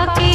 পাকে